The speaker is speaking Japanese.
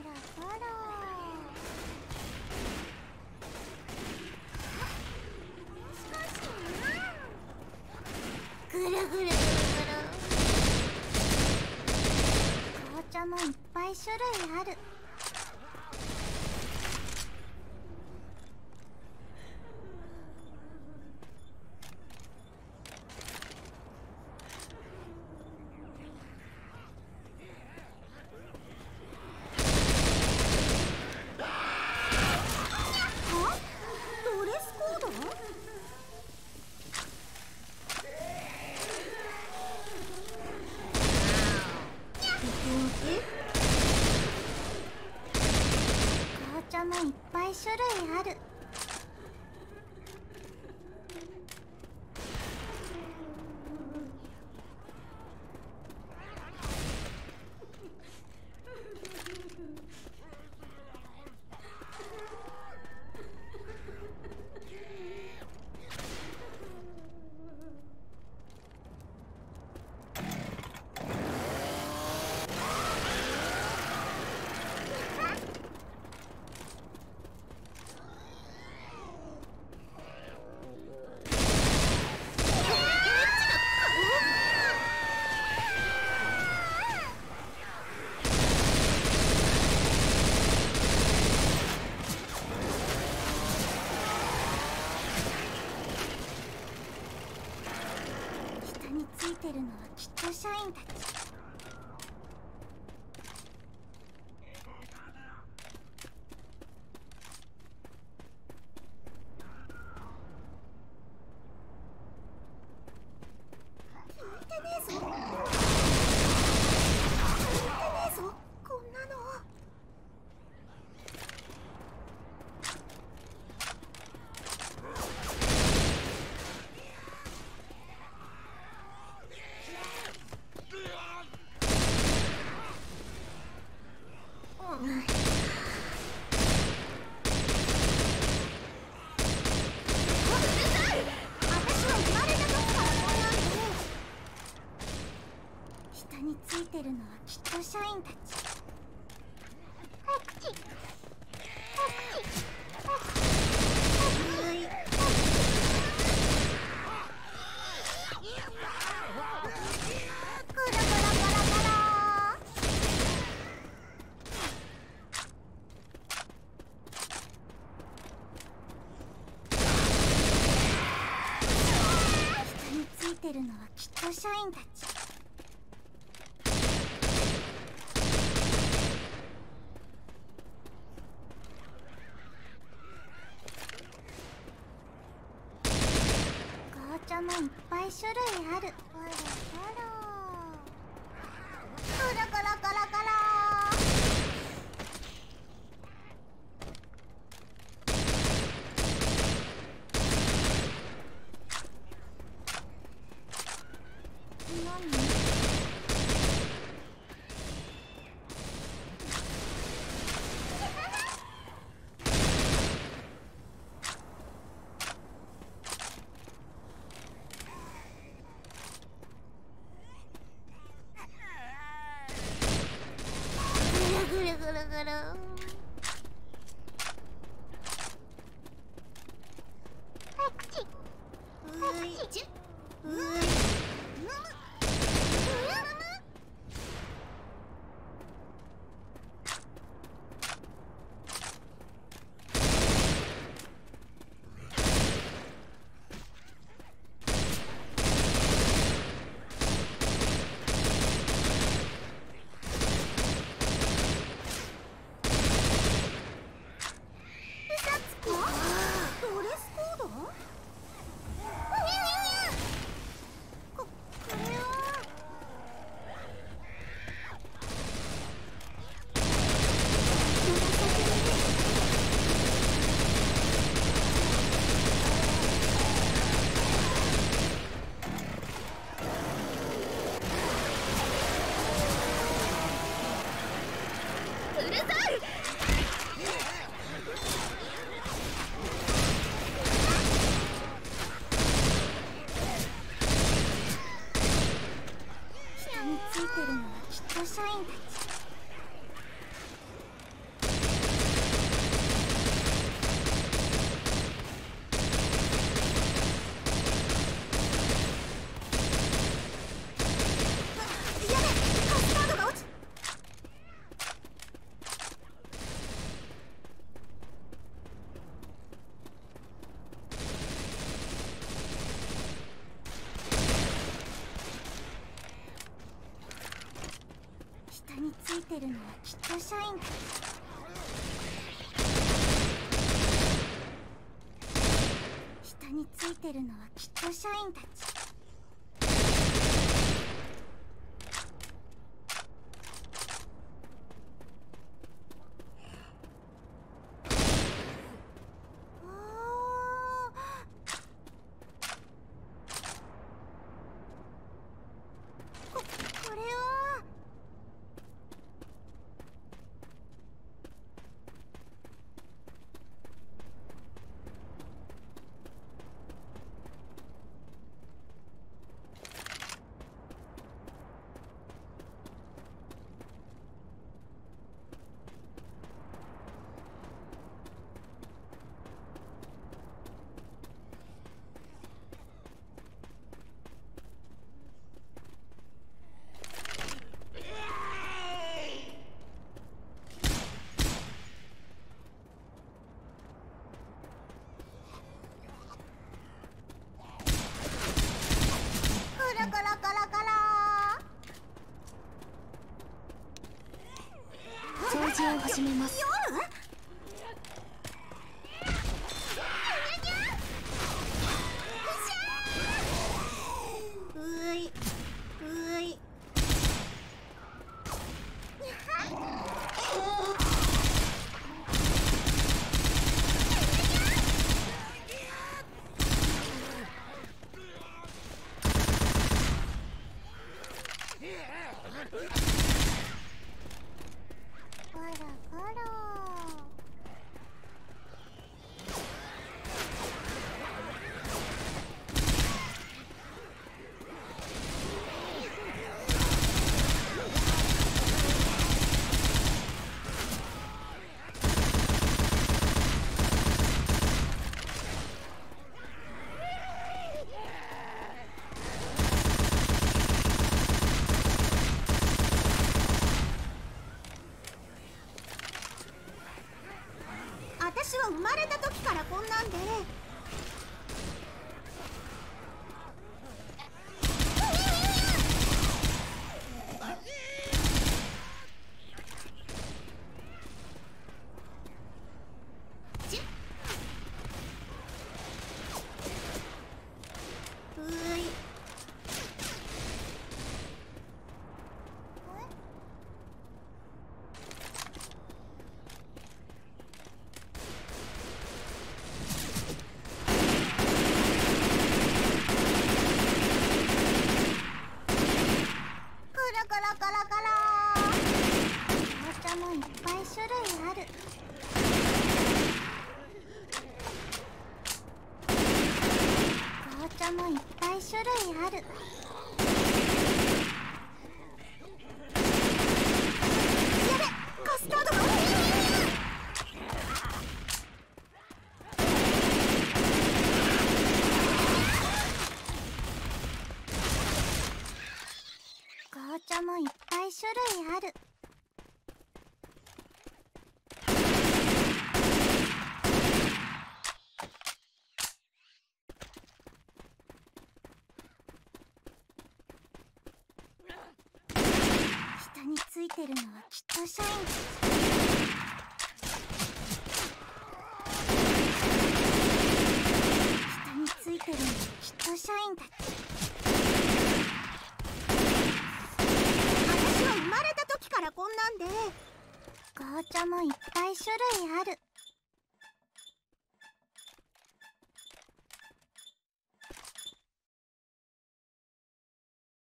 ぐるぐるぐるぐる。紅茶もいっぱい種類ある。るのはきっと社員たちてるのはきっと社員たち。種類ある。るううん。てるのはきっと社員。たち下についてるのはきっと社員たちここれはガラガラガラガラ掃除を始めます夜ういういガラガラ私は生まれた時からこんなんでちっうーいえガラガラガラガラ紅茶もいっぱい種類ある。紅茶もいっぱい種類ある。やべカスタードが紅茶もいっぱい種類ある。下についてるのはきっと社員下についてるのはきっと社員たち私は生まれた時からこんなんで。紅茶もいっぱい種類ある。